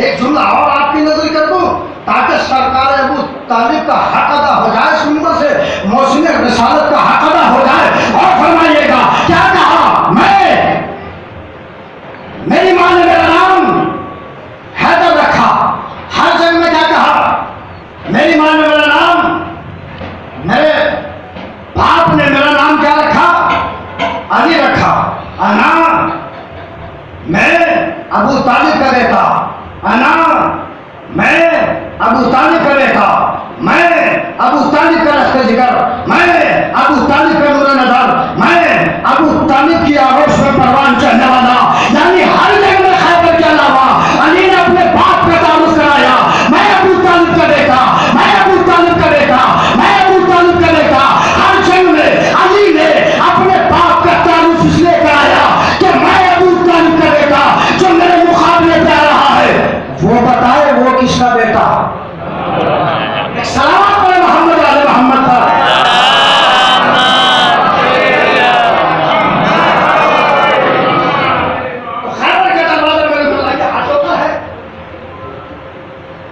एक जुमला और आपकी नज़र कर दूँ, ताकि सरकार अबू तालिब का हक अदा हो जाए उम्र से मौसम रिसालत का हक अदा हो जाए। और फरमाइएगा, क्या कहा? मैं, मेरी माँ ने मेरा नाम हैदर रखा। हर जगह में क्या कहा? मेरी माँ ने मेरा नाम, मेरे बाप ने मेरा नाम क्या रखा? अली रखा। अना, मैं अबू तालिब का बेटा। अबू तालिब का बेटा मैं अबू तालिब का लश्कर जिगर मैं अबू तालिब का नूर नज़र मैं अबू तालिब की आगोश में परवान चढ़ने वाला यानी हर जगह में खैबर के अलावा अली ने अपने बाप का तारुफ कराया मैं अबू तालिब का बेटा मैं अबू तालिब का बेटा मैं अबू तालिब का बेटा हर जंग में अली ने अपने बाप का तारुफ इसलिए कराया कि मैं अबू तालिब का बेटा जो मेरे मुकाबले पे आ रहा है वो बताए वो किसका बेटा एक सलामत पड़े मोहम्मद वाले मोहम्मद पर तो खैबर के दरवाजे मेरे मौला के हाथों पर है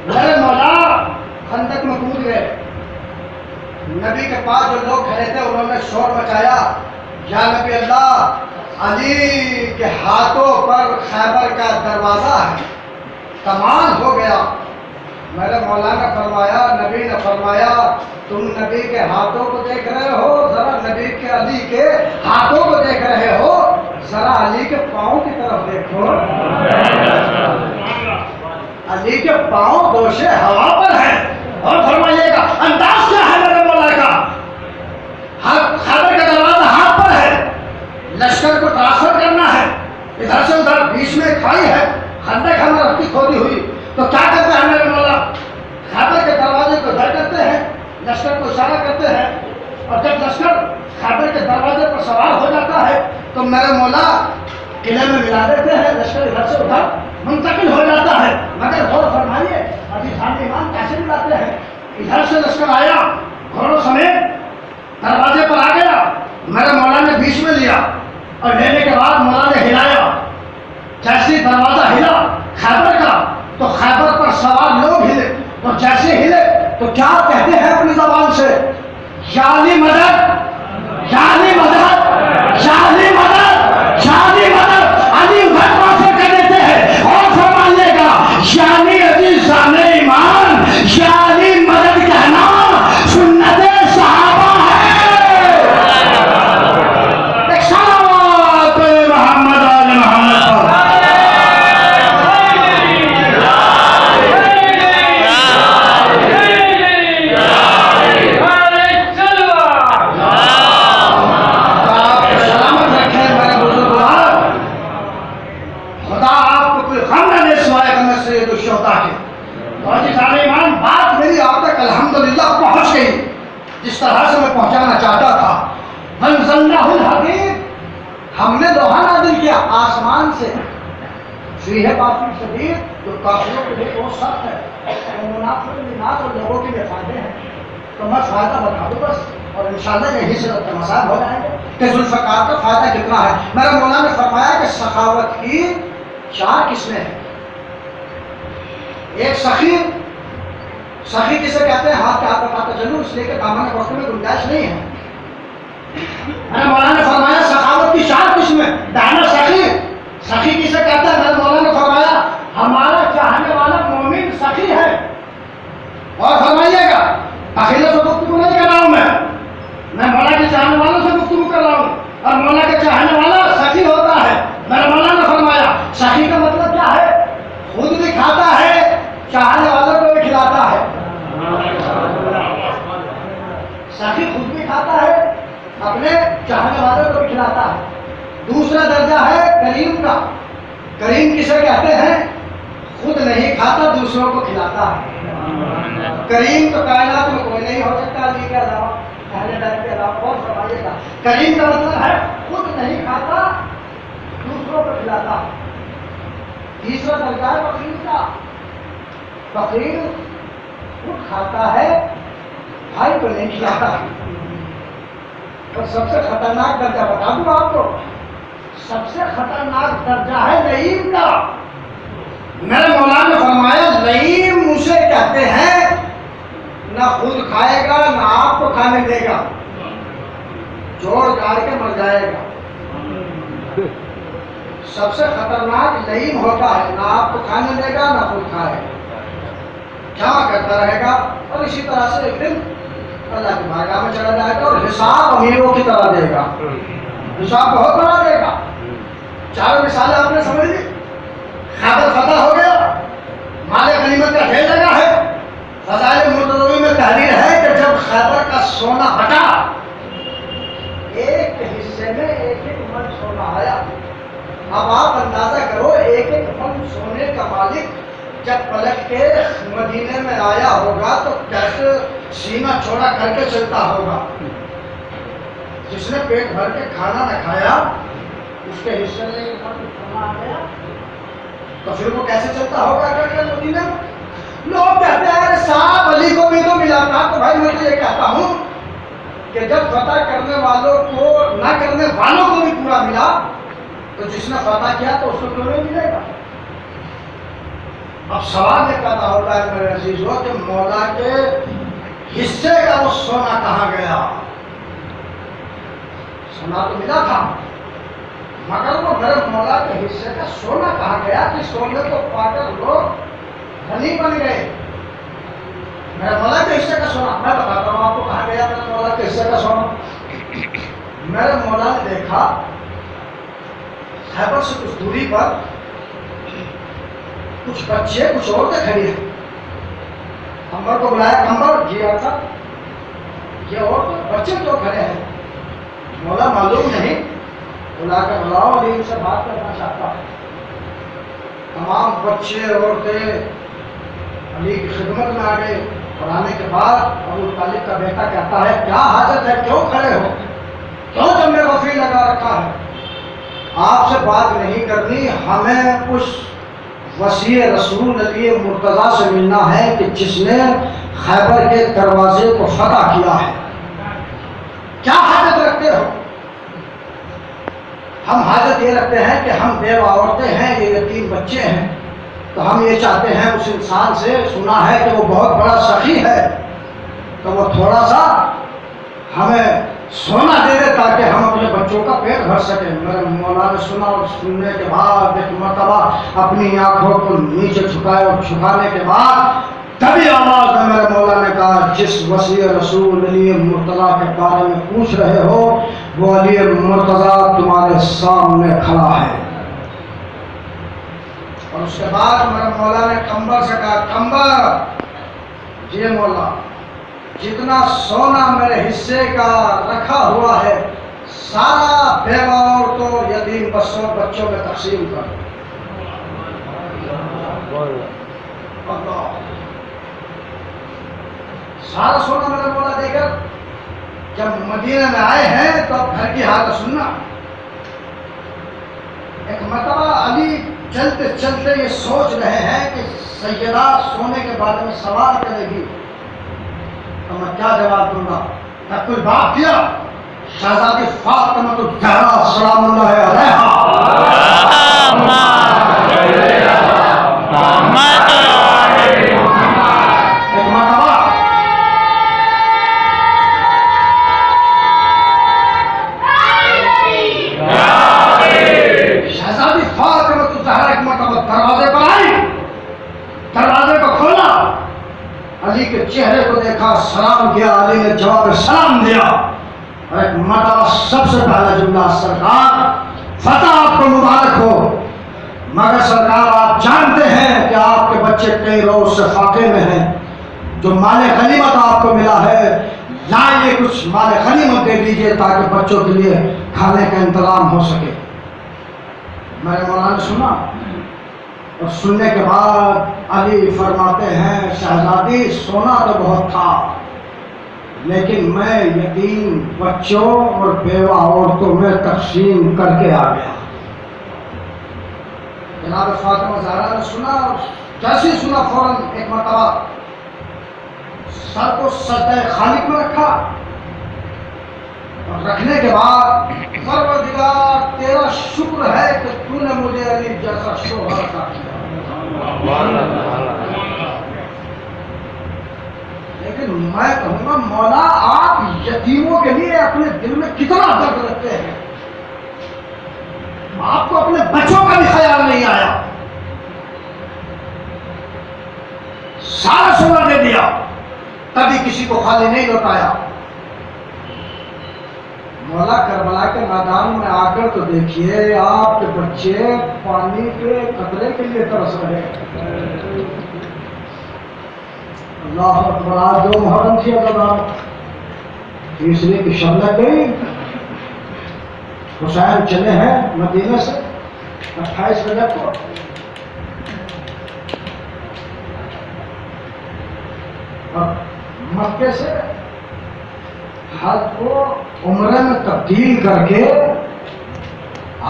मेरे मौला खंदक में कूद गए नबी के पास जो लोग खड़े थे उन्होंने शोर मचाया या नबी अल्लाह अली के हाथों पर खैबर का दरवाज़ा है कमाल हो गया मेरे मौला ने फरमाया नबी ने फरमाया तुम नबी के हाथों को देख रहे हो जरा नबी के अली के हाथों को देख रहे हो। जरा अली के पाँव की तरफ़ देखो। अली के पाँव दोषे हवा पर है। और फरमाइएगा, अंदाज क्या है मेरे मौला का? दरवाज़ा हाथ पर है। लश्कर को ट्रांसफ़र करना है। इधर से उधर बीच में खाई है। खंडक हमें रखी खोदी हुई। तो क्या करते हैं मेरे मौला? खैबर के दरवाजे को धर करते हैं। लश्कर को इशारा करते हैं। और जब लश्कर खैबर के दरवाजे पर सवार हो जाता है तो मेरे मौला किले में मिला देते हैं, लश्कर इधर से उधर मुंतकिल हो जाता है। मगर गौर फरमाइए, अभी खान ईमान कैसे मिलाते हैं? इधर से लश्कर आया, घोड़ों समेत दरवाजे पर आ गया, मेरे मौला ने बीच में लिया और लेने के बाद मौला ने हिलाया। जैसे दरवाज़ा हिला खैबर का तो खैबर पर सवार लोग हिले। तो जैसे हिले तो क्या कहते हैं अपनी जबान से? यानी मदद यानी मदद यानी हमने लोहा नाजिल किया, आसमान से। फ़ी है काफ़ी शदीद जो काफिरों के लिए बहुत सख्त है। और और लोगों के लिए फ़ायदे हैं। तो मैं फ़ायदा बता दूँ बस, और इंशाल्लाह यही से तमसाब हो जाएँगे। कि जुल्फकार का फ़ायदा कितना है? मेरा मौला ने फरमाया कि सखावत की चार किस्में हैं। एक सखी सखी किसे कहते हैं? हाथ के हाथ बताते चलूँ इसलिए कि वक्त में गुंजाइश नहीं है। मेरे मौला ने फरमाया सखावत की चार किस्में दाना सखी सखी किसे कहते हैं? मेरे मौला ने, फरमाया, हमारा चाहने वाला मोमिन सखी है। और फरमाइएगा, अकेले से गुफ्तु नहीं कर रहा हूँ मैं। मैं मौला के चाहने वालों से गुफ्तु कर रहा हूँ, और मौला के चाहने वाला सखी होता है। मेरे मौला ने फरमाया, सखी का मतलब क्या है? खुद भी खाता है, चाहने वालों को भी खिलाता है। सखी खुद भी खाता है, अपने चाहने वालों को भी खिलाता है। दूसरा दर्जा है करीम का। करीम किसे कहते हैं? खुद नहीं खाता, दूसरों को खिलाता है। करीम तो कायनात में कोई नहीं हो सकता, अली के अलावा पहले दर के अलावा और फरमाइएगा करीम का मतलब है खुद नहीं खाता, दूसरों को खिलाता तीसरा दर्जा है फकीर का। फकीर खुद खाता है, भाई को नहीं खिलाता। और सबसे खतरनाक दर्जा बता दूँ आपको सबसे खतरनाक दर्जा है नईम का। मेरे मौला ने फरमाया लईम उसे कहते हैं, ना खुद खाएगा, ना आपको खाने देगा। जोड़ गाड़ के मर जाएगा। सबसे खतरनाक लईम होता है, ना आपको खाने देगा, ना खुद खाएगा। क्या करता रहेगा? और इसी तरह से एक दिन अल्लाह की बारगाह में चला जाएगा और हिसाब अमीरों की तरह देगा। हिसाब बहुत बड़ा देगा। चारों मिसालें आपने समझ ली? खैबर फतह हो गया। माले गनीमत का ढेर लगा है। फजाइल मुर्तवी में तहरीर है कि जब खैबर का सोना हटा, एक हिस्से में एक एक मन सोना आया। अब आप अंदाज़ा करो एक एक मन सोने का मालिक जब पलट के मदीने में आया होगा तो कैसे सीना चौड़ा करके चलता होगा? जिसने पेट भर के खाना न खाया उसके हिस्से में एक आ गया। तो फिर वो कैसे चलता होगा करके मदीने लोग कहते हैं, अरे साहब, अली को भी तो मिला था तो भाई मैं तो ये कहता हूँ कि जब फतह करने वालों को, ना करने वालों को भी पूरा मिला तो जिसने फतह किया तो उसको क्यों नहीं मिलेगा? अब सवाल ये पैदा होता है मेरे अजीजों कि मौला के हिस्से का वो सोना कहाँ गया? सोना तो मिला था। मगर वो मेरे मौला के हिस्से का सोना कहा गया, कि सोने को पाकर लोग धनी बन गए। मेरे मौला के हिस्से का सोना, मैं बताता हूँ आपको कहाँ गया, मेरे मौला के हिस्से का सोना। मेरे मौला ने देखा, खैबर से कुछ दूरी पर कुछ बच्चे, कुछ औरतें खड़ी हैं। कंबर को बुलाया कंबर जी आता ये और बच्चे क्यों खड़े हैं। बोला मालूम नहीं बुला कर बुलाओ अली उनसे बात करना चाहता तमाम बच्चे, औरतें, अली की खिदमत में आ गए। और आने के बाद अबू तालिब का बेटा कहता है, क्या हाजत है? क्यों खड़े हो? क्यों तुमने वफी लगा रखा है? आपसे बात नहीं करनी, हमें उस वसी रसूल अली मुर्तज़ा से मिलना है कि जिसने खैबर के दरवाजे को फतह किया है। क्या हाजत रखते हो? हम हाजत ये रखते हैं कि हम बेवा औरतें हैं, ये यतीम बच्चे हैं। तो हम ये चाहते हैं उस इंसान से, सुना है कि वो बहुत बड़ा सखी है तो वो थोड़ा सा हमें सोना दे दे ताकि हम अपने बच्चों का पेट भर सकें। मेरे मौला ने सुना और सुनने के बाद, एक मरतबा अपनी आँखों को नीचे झुकाए और झुकाने के बाद तभी आवाज़ में मेरे मौला ने कहा जिस वसी रसूल अली मुर्तज़ा के बारे में पूछ रहे हो वो अली मुर्तज़ा तुम्हारे सामने खड़ा है। और उसके बाद मेरे मौला ने कंबर से कहा कंबर ये मौला जितना सोना मेरे हिस्से का रखा हुआ है सारा बेवा और तो यदीम बच्चों बच्चों में तकसीम कर। सारा सोना मेरा बोला देकर जब मदीना में आए हैं तो अब घर की हालत सुनना। एक मतबा अली चलते चलते ये सोच रहे हैं कि सैदा सोने के बारे में सवाल करेगी। तो मैं क्या जवाब दूँगा? मैं कोई बात किया? शहजादी फातिमा तो जहरा सलाम अलैहा एक मरतबा शहजादी फातिमा तो जहरा एक मरतबा दरवाजे पर आई दरवाजे को खोला अली के चेहरे को देखा सलाम किया ने जवाब सलाम दिया। और एक सबसे पहला जुमला, सरकार, फतह आपको मुबारक हो। मगर सरकार, आप जानते हैं कि आपके बच्चे कई रोज से फाके में हैं। जो माल गनीमत आपको मिला है, लाइए कुछ माल गनीमत दे दीजिए ताकि बच्चों के लिए खाने का इंतज़ाम हो सके। मैंने मौलाना सुना। और सुनने के बाद अली फरमाते हैं, शहजादी सोना तो बहुत था। लेकिन मैं यतीम बच्चों और बेवा औरतों में तकसीम करके आ गया। जनाब फातिमा जहरा ने सुना और जैसे सुना फ़ौरन एक मरतबा? सर को सजदे खालिक में रखा। और रखने के बाद, परवरदिगार, तेरा शुक्र है कि तूने मुझे अली जैसा शोहर अता किया। लेकिन मैं कहूँगा, मौला, आप यतीमों के लिए अपने दिल में कितना दर्द रखते हैं? आपको अपने बच्चों का भी ख्याल नहीं आया। सारा सोना दे दिया। कभी किसी को खाली नहीं लौटाया मौला, करबला के मैदान में आकर तो देखिए, आपके बच्चे पानी के कतरे के लिए तरस रहे आज थी तीसरे की गई। हुसैन चले हैं मदीने से, अट्ठाईस रजब को और मक्के से हज को उम्र में तब्दील करके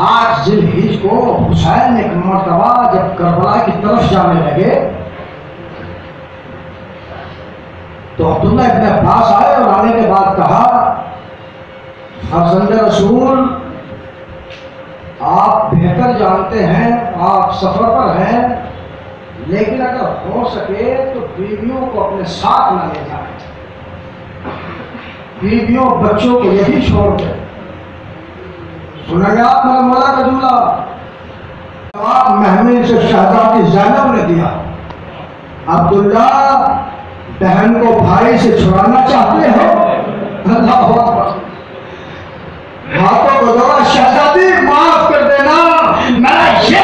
आज जिल हिज को हुसैन एक मरतबा जब करबला की तरफ़ जाने लगे तो अब्दुल्ला इतने अब्बास आए और आने के बाद कहा फर्जंद रसूल, आप बेहतर जानते हैं, आप सफ़र पर हैं, लेकिन अगर हो सके तो बीवियों को अपने साथ न ले जाए। बीवियों बच्चों को यही छोड़ दें। सुनेंगे आप मेरा मौला का जवाब महमिल से शहजादी जैनब ने दिया। अब्दुल्ला बहन को भाई से छुड़ाना चाहते हो? हाथों को दौरा शहजादी माफ़ कर देना। मैं ये